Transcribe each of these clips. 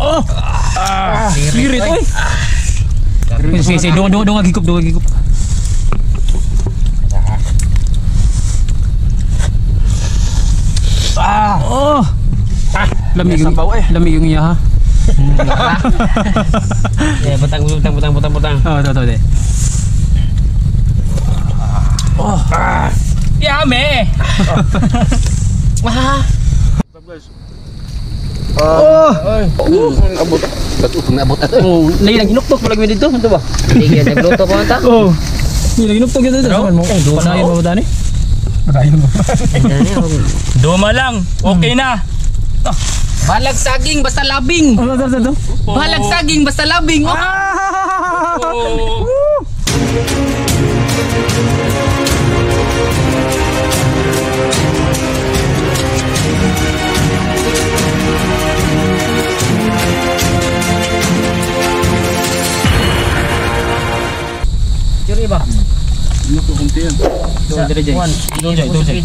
Oh. Ah, sirit oi. Si si dong dong dong gikup dong gikup. Ah. Oh. Ah, lamig yung eh. Lamig yung iya ha. Ya, petang petang petang petang petang. Oh, tuh tuh deh. Oh. Ah. Ya, me. Wah. guys. Oh! Ang abot. Ba't upang naabot ato? Oh, lagi nang inuktok palagi dito, ito ba? Yan, nagluto pa ta. Oh. Hindi lagi inuktok dito. Saan mo? Oh, panayin mo ba tani? Duma lang. Okay na. Balag saging, basta labing. Oh, ito, ito, ito. Balag saging, basta labing. Oh. Curi ba? Ano ko kunti yan? Doon, dire, Jay. One. Doon, Jay, doon, Jay.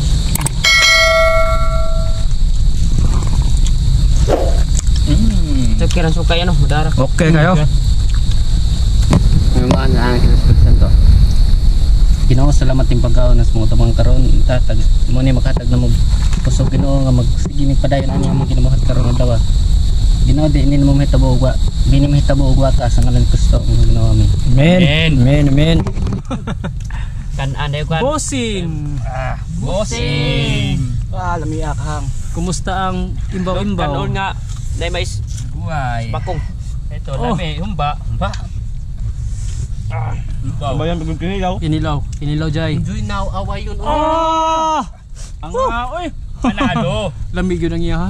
Ito kira suka yan oh, mudara. Okay kayo. Ang mga na ang kinaspersan to. Ginoo salamat yung pagkaon nas mga tamang karon tatag mo ni makatag na mo kusog Ginoo nga magsige ni padayon ani mo ginamuhat karon ng dawa Ginoo di ni mo mahitabo ugwa bini mahitabo ugwa ka sa ngalan Kristo ang Ginoo amin Men, men, men. Kan anday kan. Bossing! Bossing. Ah, lamiak hang. Kumusta ang imbaw-imbaw? Kanon nga day mais Buhay. bakong. Ito, Oh. dami. Humba. Humba. Ah, humba. Bayan pag kinilaw. Kinilaw, kinilaw Jay. Enjoy now away yun. Oh. Ah! Ang nga, oy. Panalo. Lamig yun ang iya ha.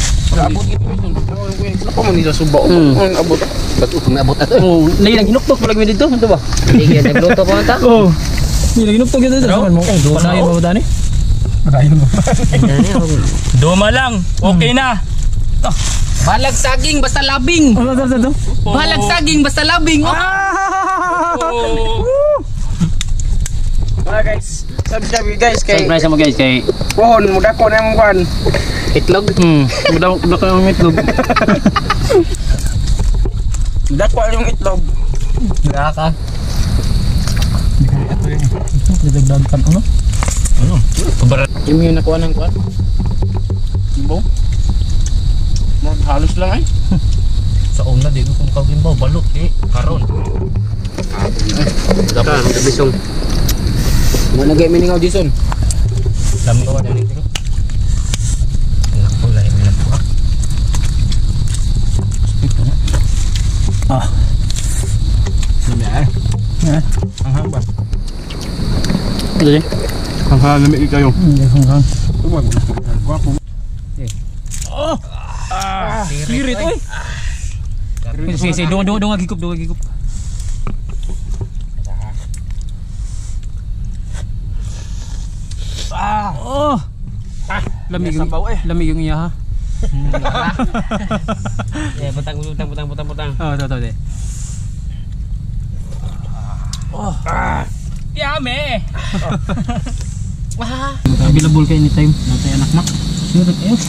Abot gid. Ano pa man nila subaw? Hmm. Ang abot. Ba't upang naabot ato? Oh, lagi nang inuktok palagi dito, ito ba? Hindi yan nagluto pa ta. Oh. Hindi lagi inuktok dito. Saan mo? Oh, panayin mo ba tani? Duma lang. Okay na. Balag saging basta labing. Oh, ito, ito, ito. Balag saging basta labing. Oh. Ah guys. Sabi-sabi guys kay Surprise mo guys kay pohon mo dako na yung kwan. Itlog. Hmm, mudaw ko yung itlog. Dako yung itlog. Naka. Didagdagan ano? Yung yun nakuha ng kwan. Bo. Halos lang ay. Sa una di ko kung kagimbaw balot eh. Karon. Dapat ang bisong. Mo nagay miningaw Jason. Dami ko din ito. Naku, ờ. Làm nhẹ nhẹ ăn hơn bạn cái gì? Không hơn nên bị chơi không? Ừ, dạ, không hơn đúng rồi quá cũng oh ah, sirit oi si si dua dua dua gigup dua gigup ah oh ah lamig lamig yung iya ha Ya petang petang petang petang petang. Oh tahu tahu deh. Oh. Ah. Ya me. Oh. Wah. kayak ini time. Nanti anak mak. Sure eh.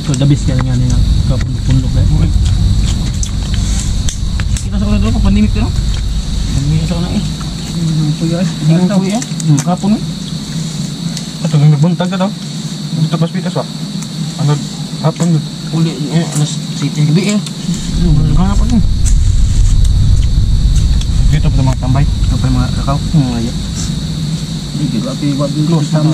Ikaw dabis kaya nga ke pondok deh Kita sa dulu, pandemic dito no? Pandemic sa ini. eh. ya, eh. Kuya eh. Kapon eh. Nang nagbuntag ka daw. Dito pas pitas wa. Ano hapon uli eh alas 7 gabi eh. Ano ba hapon eh. Dito pa mga tambay. Ito pa mga kakao. Hmm, ayo. Hindi, wag wag close na mo.